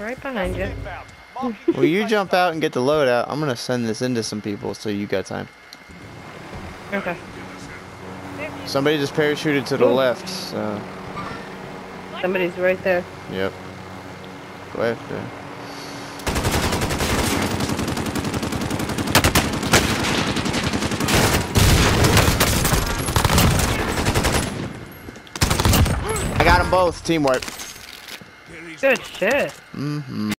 Right behind you. Well, you jump out and get the load out? I'm gonna send this into some people so you got time. Okay. Somebody just parachuted to the Ooh. left, so Somebody's right there. yep. Go after. I got them both. Teamwork. Good shit. Mm-hmm.